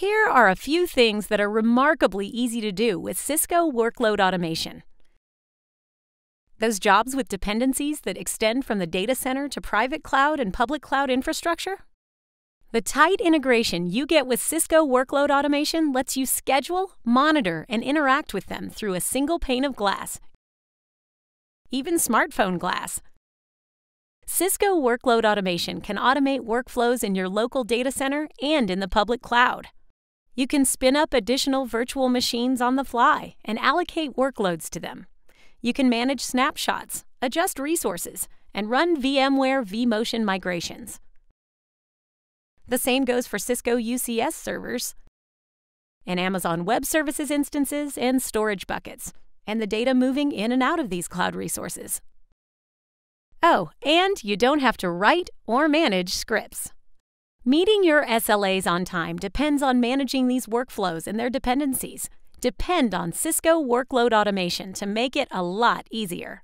Here are a few things that are remarkably easy to do with Cisco Workload Automation. Those jobs with dependencies that extend from the data center to private cloud and public cloud infrastructure? The tight integration you get with Cisco Workload Automation lets you schedule, monitor, and interact with them through a single pane of glass, even smartphone glass. Cisco Workload Automation can automate workflows in your local data center and in the public cloud. You can spin up additional virtual machines on the fly and allocate workloads to them. You can manage snapshots, adjust resources, and run VMware vMotion migrations. The same goes for Cisco UCS servers and Amazon Web Services instances and storage buckets, and the data moving in and out of these cloud resources. Oh, and you don't have to write or manage scripts. Meeting your SLAs on time depends on managing these workflows and their dependencies. Depend on Cisco Workload Automation to make it a lot easier.